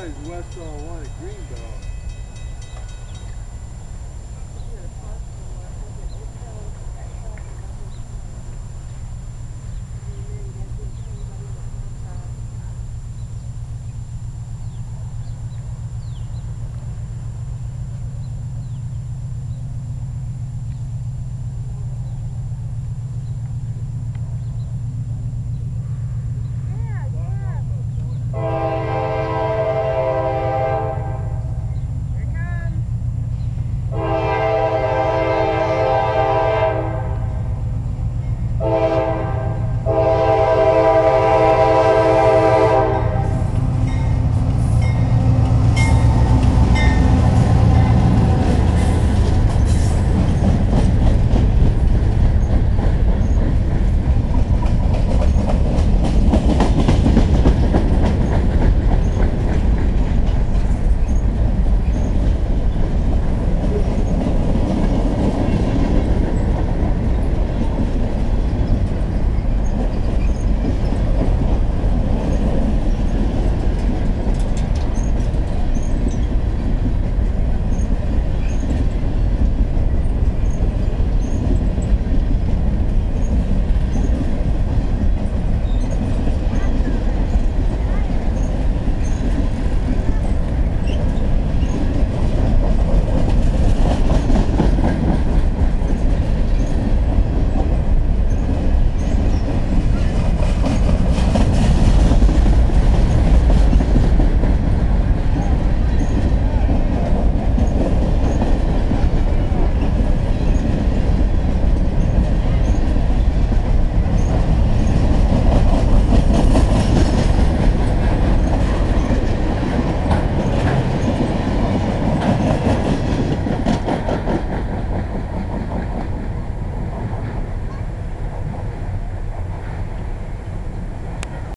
thought west on one at Greenbelt.